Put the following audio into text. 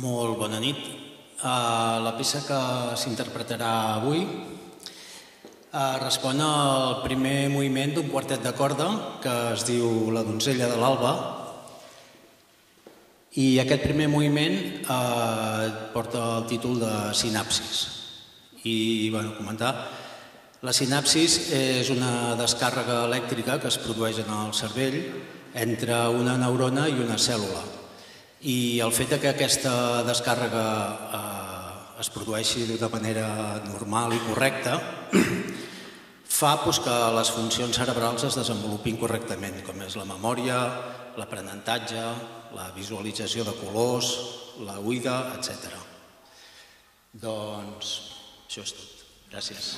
Molt bona nit. Uh, la peça que s'interpretarà avui uh, respon al primer moviment d'un quartet de corda que es diu La donzella de l'alba i aquest primer moviment uh, porta el títol de Sinapsis. I, bueno, comentar, la sinapsis és una descàrrega elèctrica que es produeix en el cervell entre una neurona i una cèl·lula. I el fet que aquesta descàrrega eh, es produeixi de manera normal i correcta fa doncs, que les funcions cerebrals es desenvolupin correctament, com és la memòria, l'aprenentatge, la visualització de colors, la oïda, etc. Doncs això és tot. Gràcies.